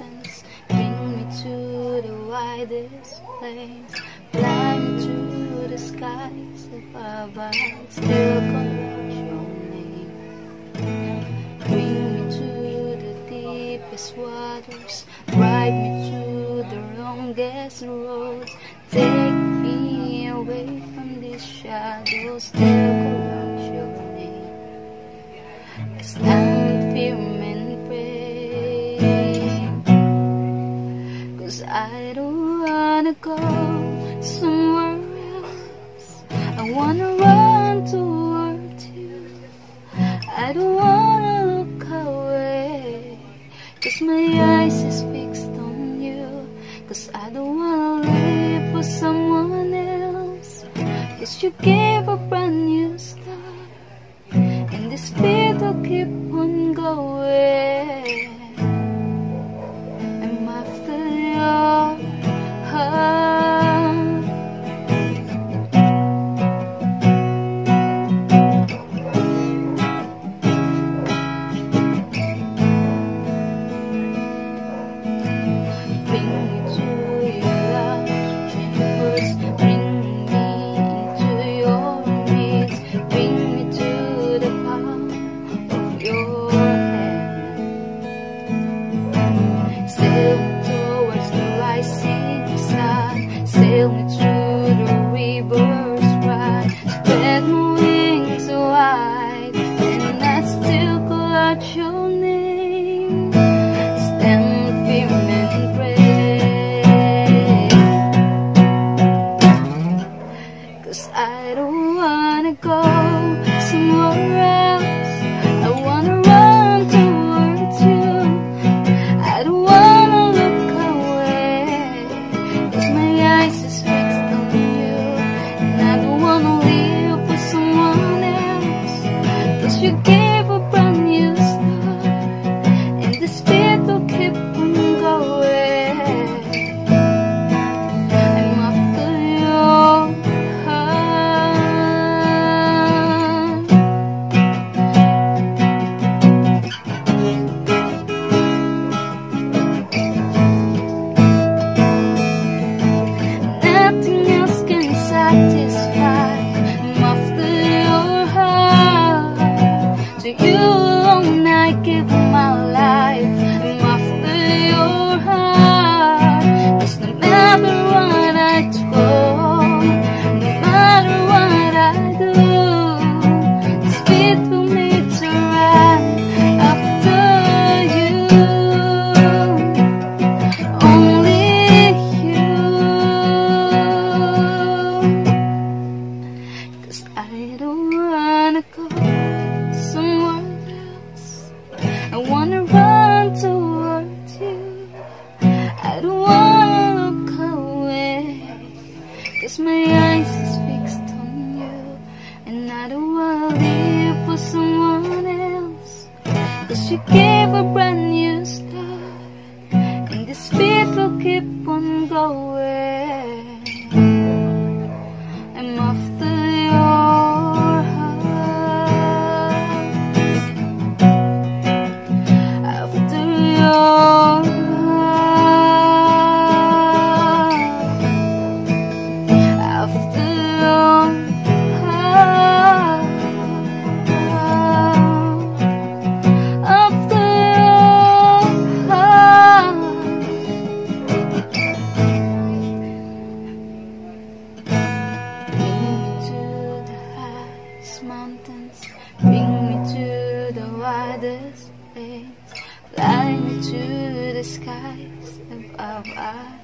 distance Bring me to the widest place. Fly me to the skies above But still call your name. Bring me to the deepest waters. Ride me to the longest roads. Take me away from these shadows. Still Cause I don't wanna go somewhere else. I wanna run toward you. I don't wanna look away. Cause my eyes is fixed on you. Cause I don't wanna live for someone else. Cause you gave a you gave To you My eyes is fixed on you. And I don't wanna live for someone else. Cause you gave a brand mountains. Bring me to the widest plains. Eh? Fly me to the skies above. I